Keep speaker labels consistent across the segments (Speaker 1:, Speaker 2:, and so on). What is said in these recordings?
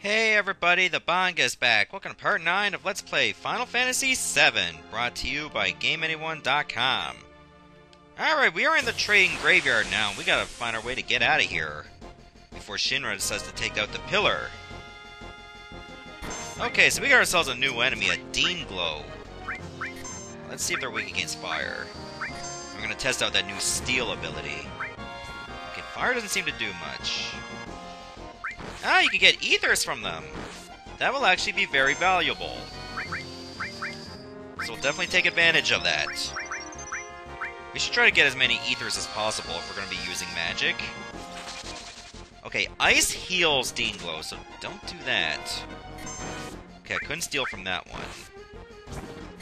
Speaker 1: Hey everybody, the Bong is back. Welcome to part 9 of Let's Play Final Fantasy VII, brought to you by GameAnyone.com. Alright, we are in the train graveyard now. We gotta find our way to get out of here. Before Shinra decides to take out the pillar. Okay, so we got ourselves a new enemy, a Deenglow. Let's see if they're weak against fire. We're gonna test out that new steel ability. Okay, fire doesn't seem to do much. Ah, you can get ethers from them. That will actually be very valuable. So we'll definitely take advantage of that. We should try to get as many ethers as possible if we're going to be using magic. Okay, ice heals Deenglow, so don't do that. Okay, I couldn't steal from that one.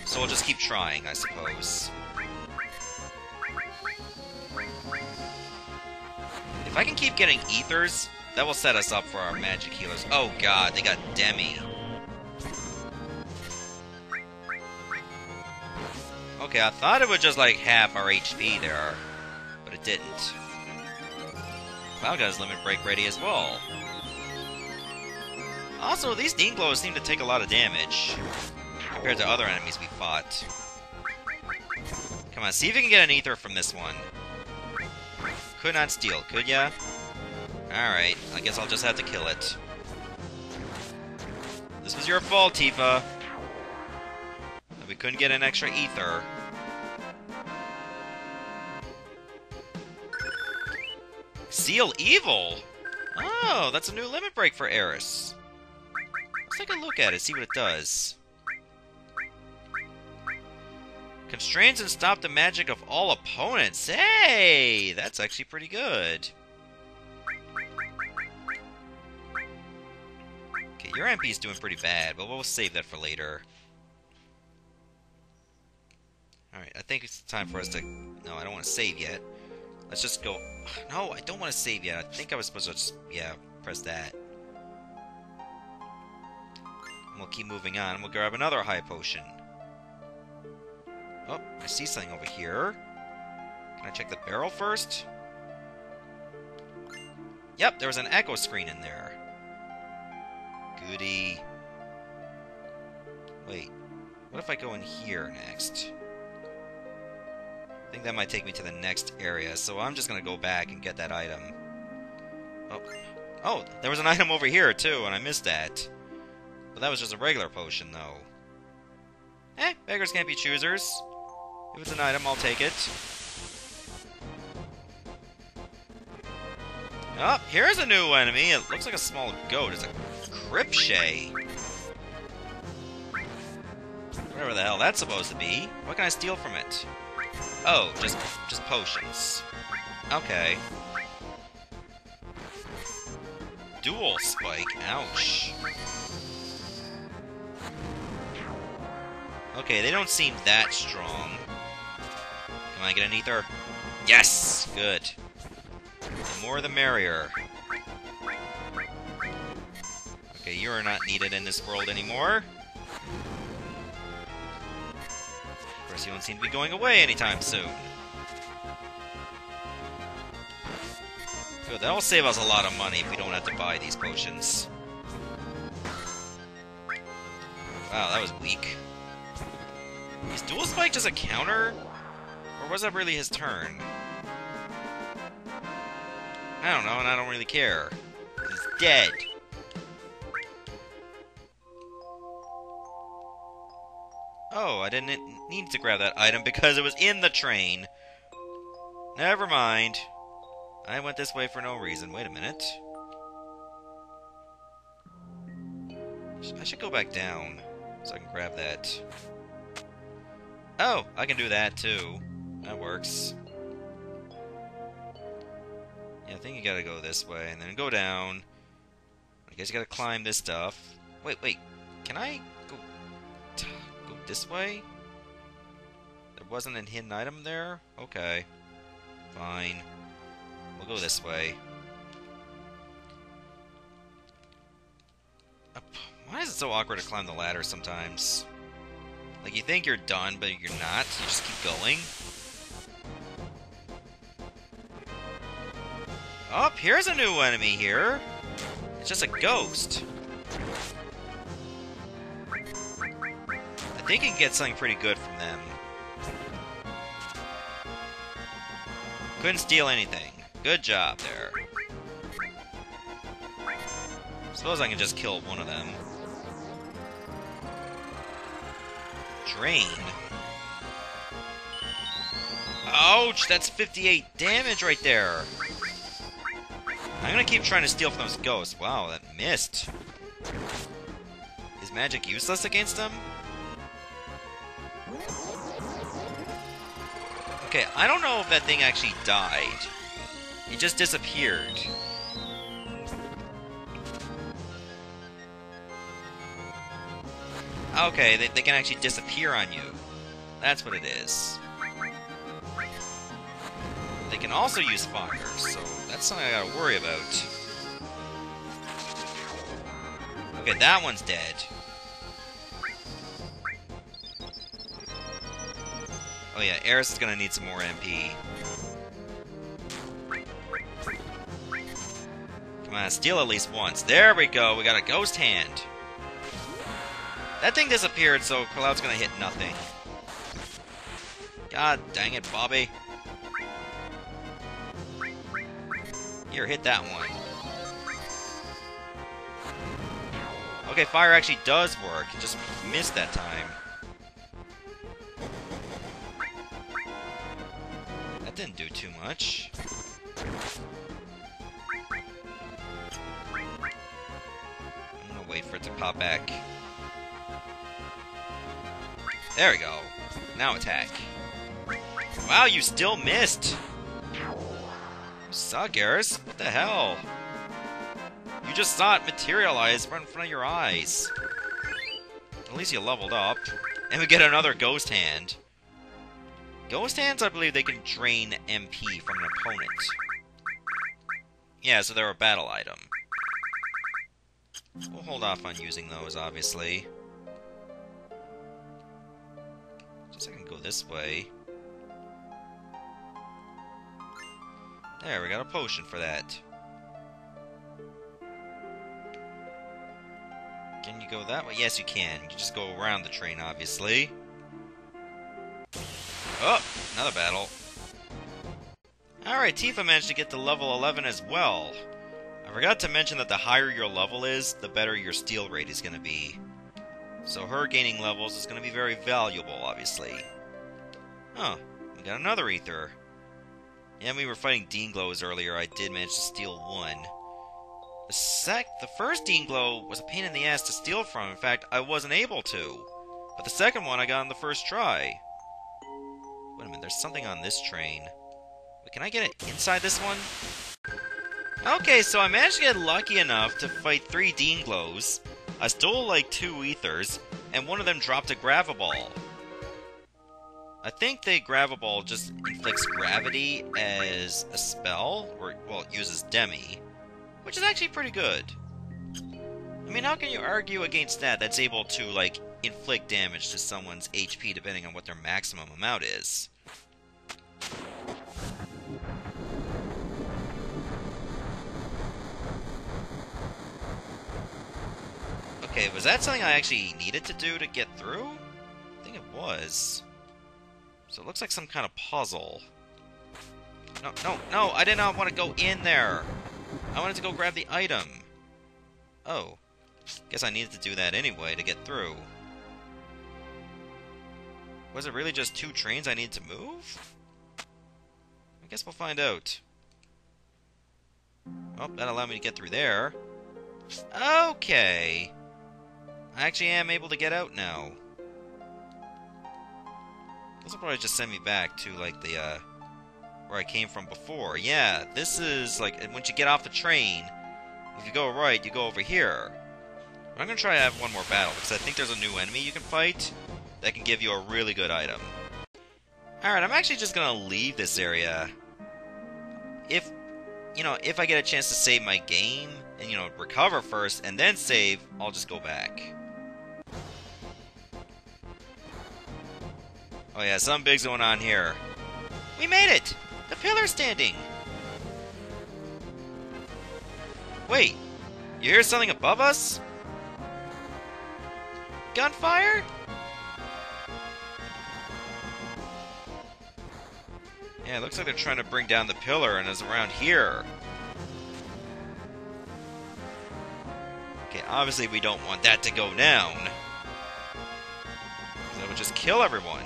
Speaker 1: So we'll just keep trying, I suppose. If I can keep getting ethers, that will set us up for our magic healers. Oh god, they got Demi. Okay, I thought it would just like half our HP there, but it didn't. Cloud got his limit break ready as well. Also, these Deenglows seem to take a lot of damage compared to other enemies we fought. Come on, see if you can get an ether from this one. Could not steal, could ya? Alright, I guess I'll just have to kill it. This was your fault, Tifa. We couldn't get an extra ether. Seal Evil? Oh, that's a new limit break for Aeris. Let's take a look at it, see what it does. Constrains and stop the magic of all opponents. Hey! That's actually pretty good. Okay, your is doing pretty bad, but we'll save that for later. Alright, I think it's time for us to... No, I don't want to save yet. Let's just go... No, I don't want to save yet. I think I was supposed to just... Yeah, press that. And we'll keep moving on. We'll grab another high potion. Oh, I see something over here. Can I check the barrel first? Yep, there was an echo screen in there. Goody. Wait, what if I go in here next? I think that might take me to the next area, so I'm just gonna go back and get that item. Oh, oh, there was an item over here too, and I missed that. But that was just a regular potion, though. Eh, beggars can't be choosers. If it's an item, I'll take it. Oh, here's a new enemy. It looks like a small goat. It's a Cripshay. Whatever the hell that's supposed to be. What can I steal from it? Oh, just just potions. Okay. Dual spike. Ouch. Okay, they don't seem that strong. Can I get an ether? Yes! Good. The more the merrier. Okay, you are not needed in this world anymore. Of course, you don't seem to be going away anytime soon. Good, that'll save us a lot of money if we don't have to buy these potions. Wow, that was weak. Is Dual Spike just a counter? Or was that really his turn? I don't know, and I don't really care. He's dead. I didn't need to grab that item because it was in the train. Never mind. I went this way for no reason. Wait a minute. I should go back down so I can grab that. Oh, I can do that too. That works. Yeah, I think you gotta go this way and then go down. I guess you gotta climb this stuff. Wait, wait. Can I this way? There wasn't a hidden item there? Okay. Fine. We'll go this way. Uh, why is it so awkward to climb the ladder sometimes? Like, you think you're done, but you're not. You just keep going. Oh, here's a new enemy here. It's just a ghost. Think you can get something pretty good from them. Couldn't steal anything. Good job there. Suppose I can just kill one of them. Drain. Ouch! That's 58 damage right there! I'm gonna keep trying to steal from those ghosts. Wow, that missed. Is magic useless against them? Okay, I don't know if that thing actually died. It just disappeared. Okay, they, they can actually disappear on you. That's what it is. They can also use fire, so that's something I gotta worry about. Okay, that one's dead. Oh yeah, Aeris is gonna need some more MP. Come on, steal at least once. There we go, we got a Ghost Hand. That thing disappeared, so Cloud's gonna hit nothing. God dang it, Bobby. Here, hit that one. Okay, fire actually does work. Just missed that time. Didn't do too much. I'm gonna wait for it to pop back. There we go. Now attack. Wow, you still missed! Suck, Aeris. What the hell? You just saw it materialize right in front of your eyes. At least you leveled up. And we get another Ghost Hand. Ghost Hands, I believe they can drain MP from an opponent. Yeah, so they're a battle item. We'll hold off on using those, obviously. Just I can go this way. There, we got a potion for that. Can you go that way? Yes, you can. You can just go around the train, obviously. Oh, another battle. Alright, Tifa managed to get to level 11 as well. I forgot to mention that the higher your level is, the better your steal rate is going to be. So her gaining levels is going to be very valuable, obviously. Oh, we got another ether. Yeah, we were fighting Deenglows earlier. I did manage to steal one. The sec, the first Deenglow was a pain in the ass to steal from. In fact, I wasn't able to. But the second one I got on the first try. Wait a minute, there's something on this train. Wait, can I get it inside this one? Okay, so I managed to get lucky enough to fight three Deenglows. I stole like two ethers, and one of them dropped a Graviball. I think the Graviball just inflicts gravity as a spell, or, well, it uses Demi, which is actually pretty good. I mean, how can you argue against that that's able to, like, inflict damage to someone's HP depending on what their maximum amount is? Okay, was that something I actually needed to do to get through? I think it was. So it looks like some kind of puzzle. No, no, no, I did not want to go in there. I wanted to go grab the item. Oh. Guess I needed to do that anyway to get through. Was it really just two trains I need to move? I guess we'll find out. Oh, that allowed me to get through there. Okay. I actually am able to get out now. This will probably just send me back to, like, the, uh, where I came from before. Yeah, this is, like, once you get off the train, if you go right, you go over here. I'm gonna try to have one more battle, because I think there's a new enemy you can fight that can give you a really good item. Alright, I'm actually just gonna leave this area. If, you know, if I get a chance to save my game, and, you know, recover first, and then save, I'll just go back. Oh yeah, something big's going on here. We made it! The pillar's standing! Wait, you hear something above us? Gunfire? Yeah, it looks like they're trying to bring down the pillar and it's around here. Okay, obviously we don't want that to go down. That would just kill everyone.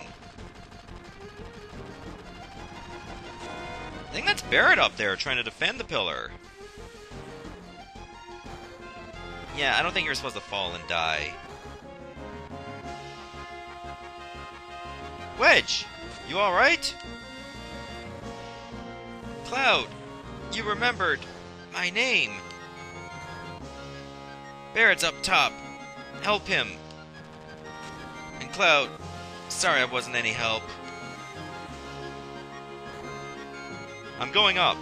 Speaker 1: I think that's Barret up there trying to defend the pillar. Yeah, I don't think you're supposed to fall and die. Wedge! You alright? Cloud! You remembered my name! Barrett's up top. Help him. And Cloud, sorry I wasn't any help. I'm going up.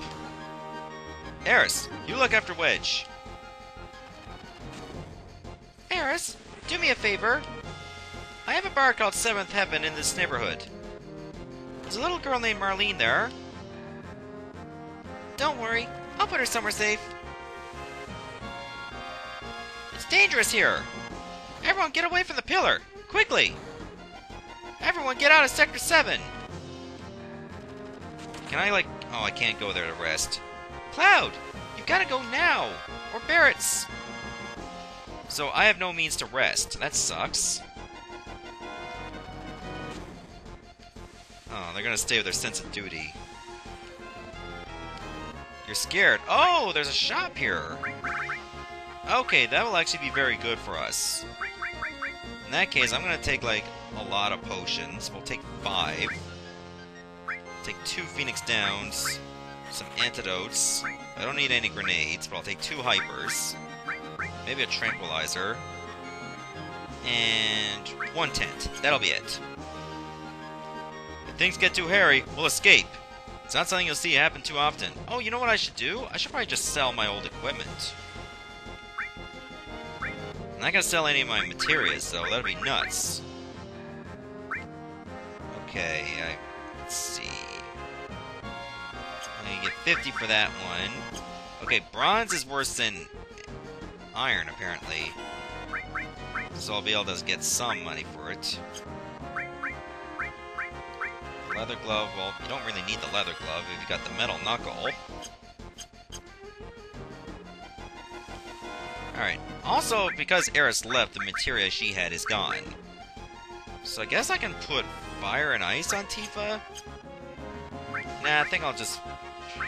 Speaker 1: Aeris, you look after Wedge. Aeris, do me a favor. I have a bar called Seventh Heaven in this neighborhood. There's a little girl named Marlene there. Don't worry, I'll put her somewhere safe. It's dangerous here. Everyone get away from the pillar, quickly. Everyone get out of Sector 7. Can I, like... Oh, I can't go there to rest. Cloud, you've gotta go now, or Barret's... So I have no means to rest. That sucks. They're gonna stay with their sense of duty. You're scared. Oh, there's a shop here. Okay, that will actually be very good for us. In that case, I'm gonna take, like, a lot of potions. We'll take five. Take two Phoenix Downs. Some antidotes. I don't need any grenades, but I'll take two hypers. Maybe a tranquilizer. And one tent. That'll be it. Things get too hairy, we'll escape. It's not something you'll see happen too often. Oh, you know what I should do? I should probably just sell my old equipment. I'm not gonna sell any of my materials, though. that'd be nuts. Okay, I, let's see. I'm gonna get 50 for that one. Okay, bronze is worse than iron, apparently. So I'll be able to get some money for it. Leather glove, well, you don't really need the leather glove if you got the metal knuckle. Alright. Also, because Aeris left, the materia she had is gone. So I guess I can put fire and ice on Tifa? Nah, I think I'll just...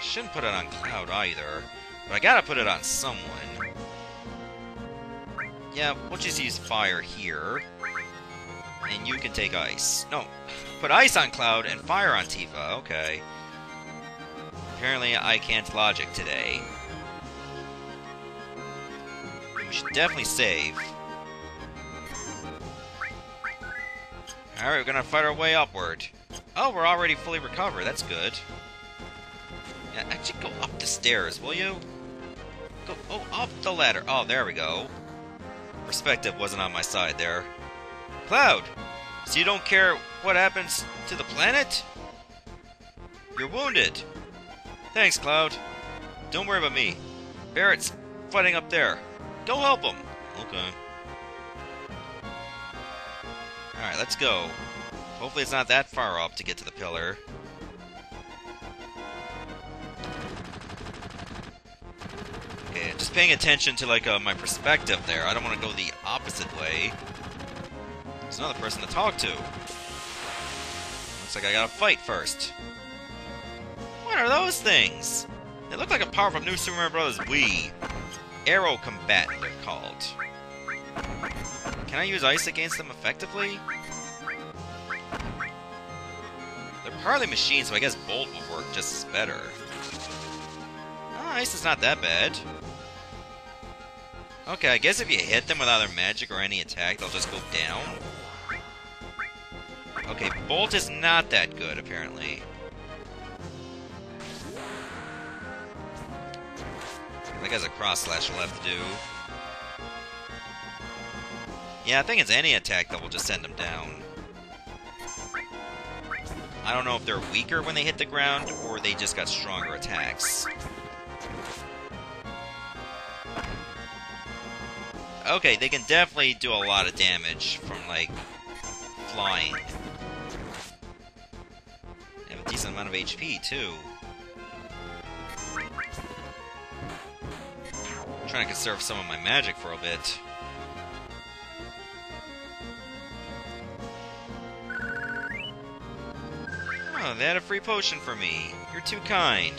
Speaker 1: Shouldn't put it on Cloud either. But I gotta put it on someone. Yeah, we'll just use fire here. And you can take ice. No, put ice on Cloud and fire on Tifa. Okay. Apparently I can't logic today. We should definitely save. Alright, we're gonna fight our way upward. Oh, we're already fully recovered. That's good. Yeah, actually go up the stairs, will you? Go, oh, up the ladder. Oh, there we go. Perspective wasn't on my side there. Cloud! So you don't care what happens to the planet? You're wounded. Thanks, Cloud. Don't worry about me. Barret's fighting up there. Go help him. Okay. Alright, let's go. Hopefully it's not that far up to get to the pillar. Okay, just paying attention to like uh, my perspective there. I don't want to go the opposite way. Another person to talk to. Looks like I gotta fight first. What are those things? They look like a power from New Super Mario Bros. Wii. Aero Combat, they're called. Can I use ice against them effectively? They're partly machines, so I guess Bolt will work just as better. Oh, ice is not that bad. Okay, I guess if you hit them with either magic or any attack, they'll just go down. Okay, Bolt is not that good, apparently. That guy's a cross slash left to do. Yeah, I think it's any attack that will just send them down. I don't know if they're weaker when they hit the ground, or they just got stronger attacks. Okay, they can definitely do a lot of damage from, like, flying. Of HP, too. I'm trying to conserve some of my magic for a bit. Oh, they had a free potion for me. You're too kind.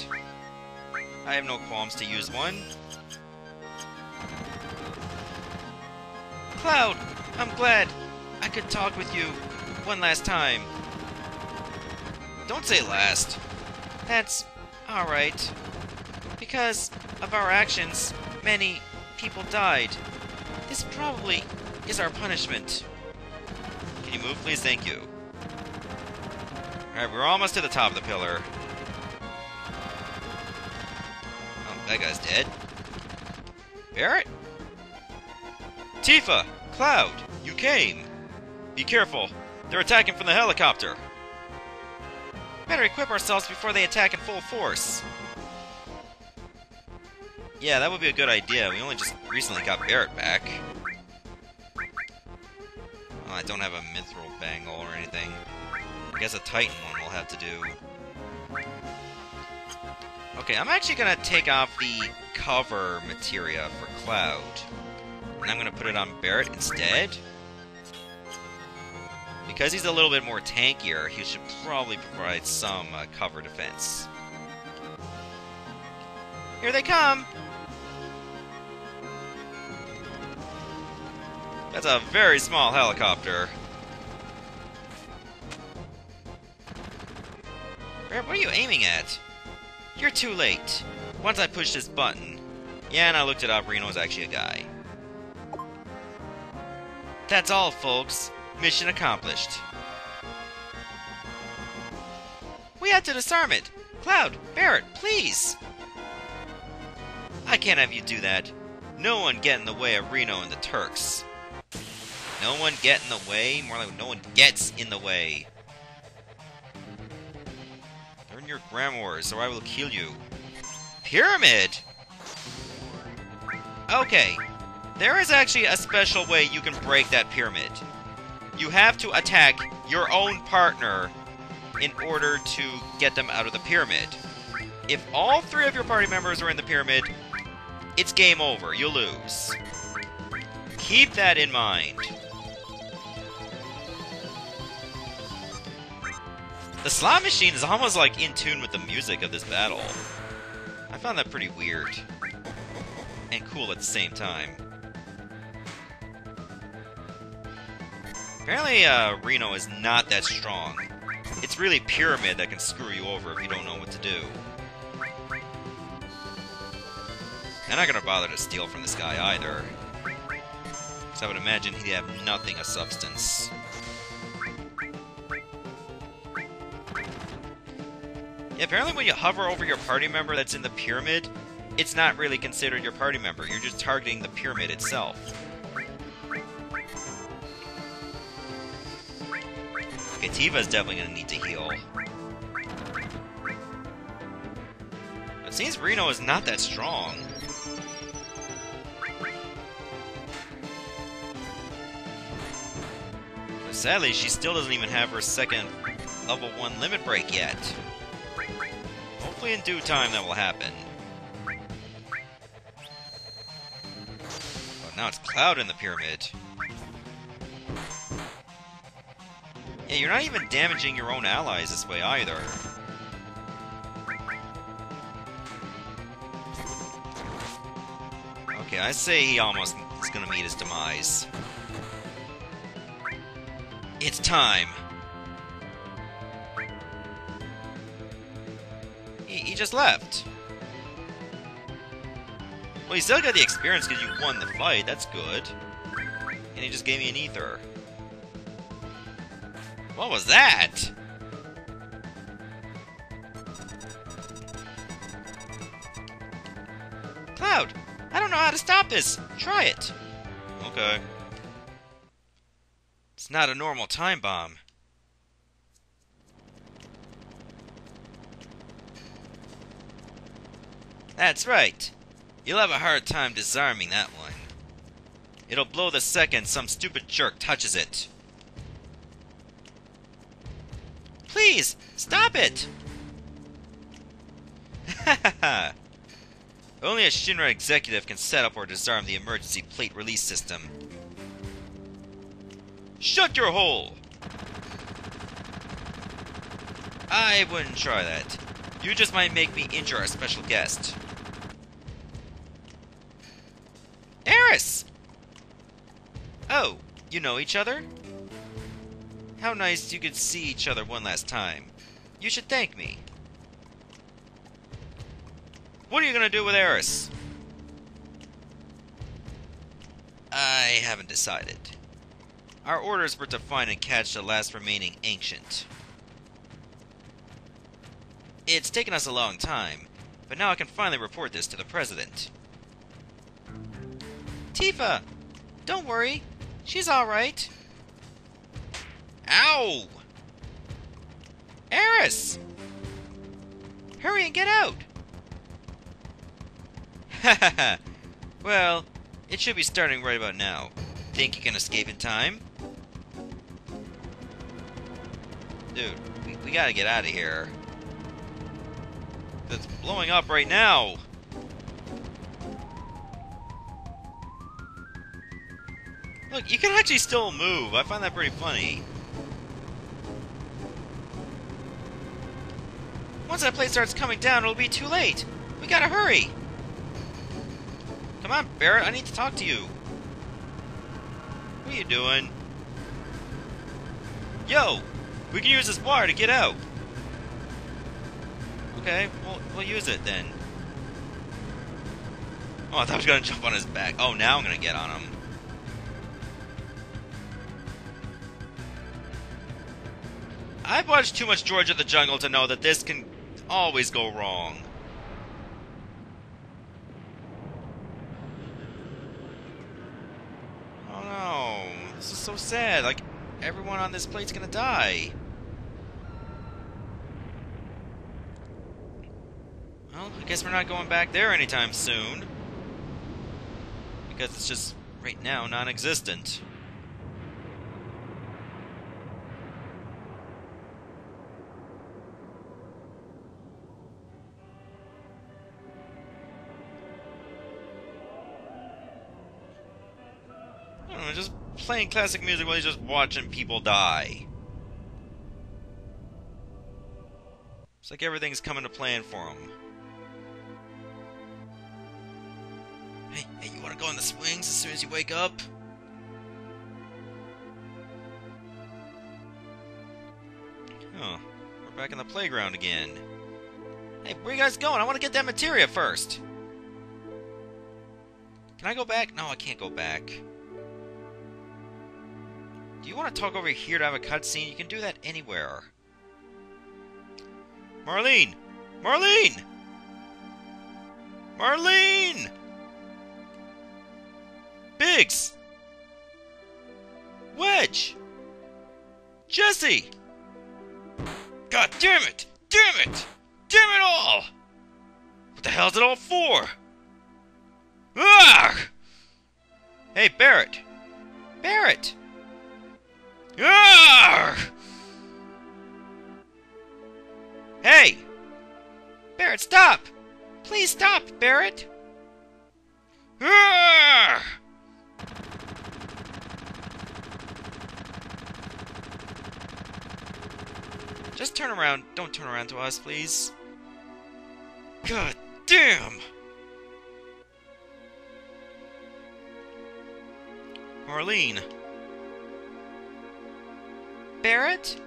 Speaker 1: I have no qualms to use one. Cloud, I'm glad I could talk with you one last time. Don't say last. That's alright. Because of our actions, many people died. This probably is our punishment. Can you move, please? Thank you. Alright, we're almost to the top of the pillar. Oh, that guy's dead. Barret? Tifa! Cloud! You came! Be careful! They're attacking from the helicopter! Better equip ourselves before they attack in full force! Yeah, that would be a good idea. We only just recently got Barret back. Well, I don't have a mithril bangle or anything. I guess a Titan one will have to do. Okay, I'm actually gonna take off the cover materia for Cloud. And I'm gonna put it on Barret instead. Because he's a little bit more tankier, he should probably provide some uh, cover defense. Here they come! That's a very small helicopter. Barret, what are you aiming at? You're too late. Once I pushed this button. Yeah, and I looked it up, Reno's actually a guy. That's all, folks. Mission accomplished. We had to disarm it. Cloud, Barret, please! I can't have you do that. No one get in the way of Reno and the Turks. No one get in the way? More like no one gets in the way. Learn your grimoires, or I will kill you. Pyramid? Okay, there is actually a special way you can break that pyramid. You have to attack your own partner in order to get them out of the pyramid. If all three of your party members are in the pyramid, it's game over. You lose. Keep that in mind. The slot machine is almost like in tune with the music of this battle. I found that pretty weird. And cool at the same time. Apparently, uh, Reno is not that strong. It's really Pyramid that can screw you over if you don't know what to do. I'm not gonna bother to steal from this guy either. Because I would imagine he'd have nothing of substance. Yeah, apparently when you hover over your party member that's in the pyramid, it's not really considered your party member. You're just targeting the pyramid itself. Okay, is definitely gonna need to heal. It seems Reno is not that strong. But sadly, she still doesn't even have her second level 1 limit break yet. Hopefully in due time that will happen. But now it's Cloud in the pyramid. Yeah, you're not even damaging your own allies this way either. Okay, I say he almost is gonna meet his demise. It's time! He, he just left. Well, you still got the experience because you won the fight, that's good. And he just gave me an ether. What was that? Cloud, I don't know how to stop this. Try it. Okay. It's not a normal time bomb. That's right. You'll have a hard time disarming that one. It'll blow the second some stupid jerk touches it. Please, stop it! Only a Shinra executive can set up or disarm the emergency plate release system. Shut your hole! I wouldn't try that. You just might make me injure our special guest. Aeris! Oh, you know each other? How nice you could see each other one last time. You should thank me. What are you gonna do with Aeris? I haven't decided. Our orders were to find and catch the last remaining ancient. It's taken us a long time, but now I can finally report this to the President. Tifa! Don't worry. She's alright. Ow! Aeris! Hurry and get out! Hahaha. well, it should be starting right about now. Think you can escape in time? Dude, we, we gotta get out of here. It's blowing up right now! Look, you can actually still move. I find that pretty funny. Once that plate starts coming down, it'll be too late. We gotta hurry. Come on, Barret, I need to talk to you. What are you doing? Yo! We can use this bar to get out. Okay, we'll, we'll use it then. Oh, I thought I was gonna jump on his back. Oh, now I'm gonna get on him. I've watched too much George of the Jungle to know that this can always go wrong. Oh no, this is so sad. Like, everyone on this plate's gonna die. Well, I guess we're not going back there anytime soon. Because it's just, right now, non-existent. Know, just playing classic music while he's just watching people die. It's like everything's coming to plan for him. Hey, hey, you wanna go on the swings as soon as you wake up? Oh, we're back in the playground again. Hey, where you guys going? I want to get that materia first. Can I go back? No, I can't go back. You want to talk over here to have a cutscene? You can do that anywhere. Marlene! Marlene! Marlene! Biggs! Wedge! Jesse! God damn it! Damn it! Damn it all! What the hell's it all for? Ah! Hey, Barrett! Barret! Ah! Hey! Barret, stop! Please stop, Barret! Ah! Just turn around. Don't turn around to us, please. God damn! Marlene. Barret?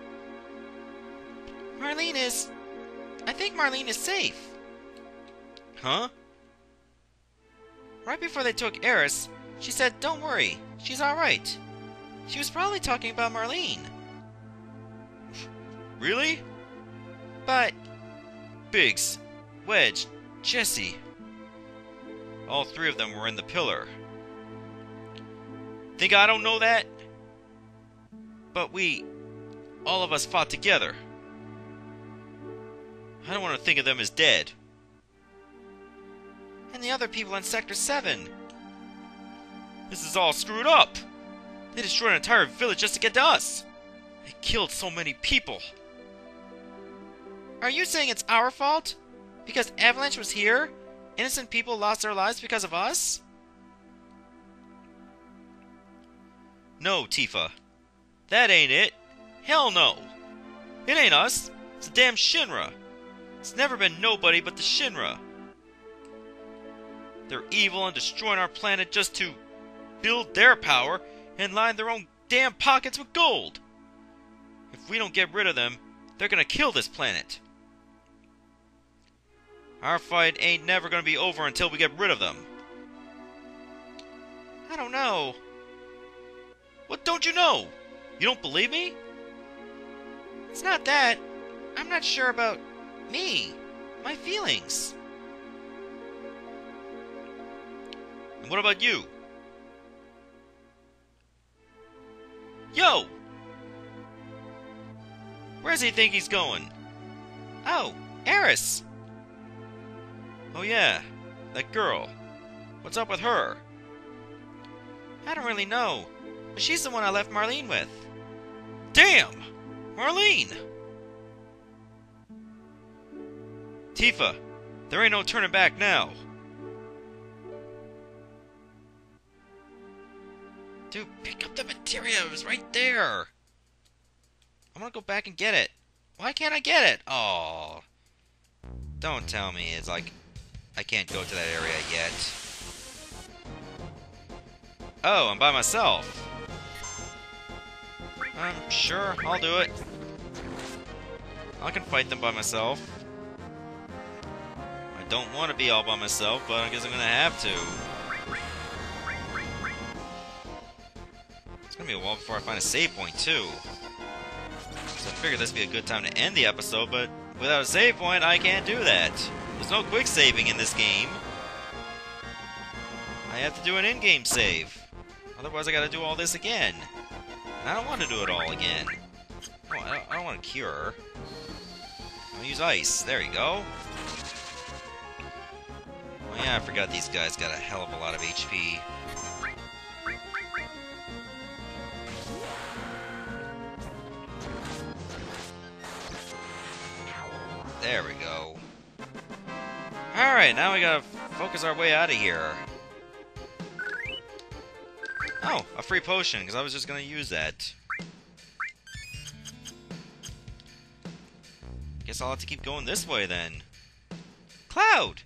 Speaker 1: Marlene is... I think Marlene is safe. Huh? Right before they took Aeris, she said, don't worry, she's alright. She was probably talking about Marlene. Really? But... Biggs, Wedge, Jesse... All three of them were in the pillar. Think I don't know that? But we... All of us fought together. I don't want to think of them as dead. And the other people in Sector 7. This is all screwed up! They destroyed an entire village just to get to us! They killed so many people!
Speaker 2: Are you saying it's our fault? Because Avalanche was here? Innocent people lost their lives because of us?
Speaker 1: No, Tifa. That ain't it. Hell no. It ain't us. It's the damn Shinra. It's never been nobody but the Shinra. They're evil and destroying our planet just to build their power and line their own damn pockets with gold. If we don't get rid of them, they're gonna kill this planet. Our fight ain't never gonna be over until we get rid of them.
Speaker 2: I don't know.
Speaker 1: What don't you know? You don't believe me?
Speaker 2: It's not that. I'm not sure about me, my feelings.
Speaker 1: And what about you? Yo! Where does he think he's going?
Speaker 2: Oh, Aeris!
Speaker 1: Oh yeah, that girl. What's up with her?
Speaker 2: I don't really know, but she's the one I left Marlene with.
Speaker 1: Damn! Marlene! Tifa, there ain't no turning back now.
Speaker 2: Dude, pick up the materia. It was right there. I want to go back and get it. Why can't I get it? Oh.
Speaker 1: Don't tell me it's like I can't go to that area yet. Oh, I'm by myself. Um, sure, I'll do it. I can fight them by myself. I don't want to be all by myself, but I guess I'm gonna have to. It's gonna be a while before I find a save point, too. So I figured this would be a good time to end the episode, but without a save point, I can't do that. There's no quick saving in this game. I have to do an in-game save. Otherwise, I gotta do all this again. I don't want to do it all again. Oh, I, don't, don't want to cure. I'll use ice. There you go. Oh yeah, I forgot these guys got a hell of a lot of HP. There we go. Alright, now we gotta focus our way out of here. Oh, a free potion, because I was just gonna use that. Guess I'll have to keep going this way then. Cloud!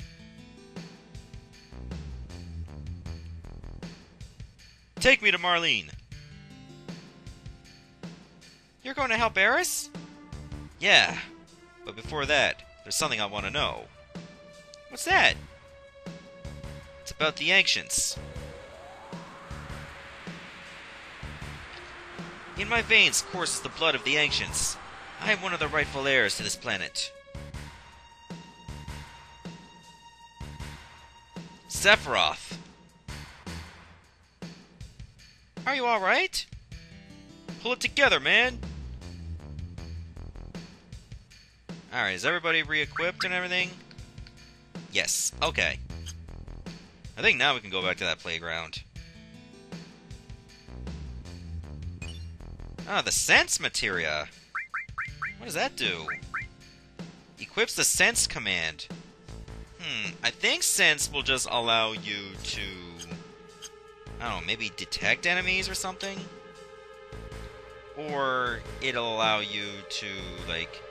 Speaker 1: Take me to Marlene!
Speaker 2: You're going to help Aeris?
Speaker 1: Yeah, but before that, there's something I want to know.
Speaker 2: What's that?
Speaker 1: It's about the Ancients. In my veins courses the blood of the Ancients. I am one of the rightful heirs to this planet. Sephiroth!
Speaker 2: Are you alright?
Speaker 1: Pull it together, man! Alright, is everybody re-equipped and everything? Yes, okay. I think now we can go back to that playground. Ah, the sense materia! What does that do? Equips the sense command. Hmm, I think sense will just allow you to... I don't know, maybe detect enemies or something? Or it'll allow you to, like,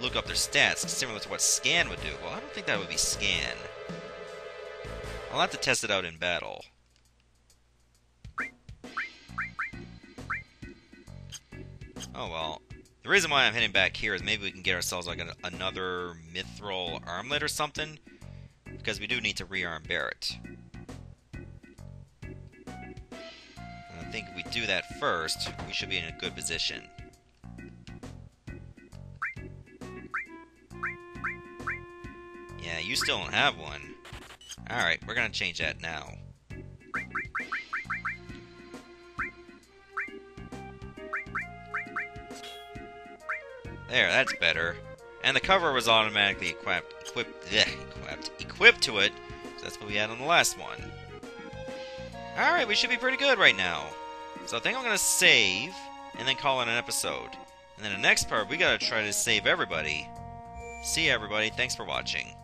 Speaker 1: look up their stats, similar to what scan would do. Well, I don't think that would be scan. I'll have to test it out in battle. Oh well. The reason why I'm heading back here is maybe we can get ourselves like an, another mithril armlet or something. Because we do need to rearm Barret. And I think if we do that first, we should be in a good position. Yeah, you still don't have one. Alright, we're gonna change that now. There, that's better. And the cover was automatically equipped, equipped, bleh, equipped, equipped to it. So that's what we had on the last one. Alright, we should be pretty good right now. So I think I'm gonna save, and then call it an episode. And then the next part, we gotta try to save everybody. See everybody. Thanks for watching.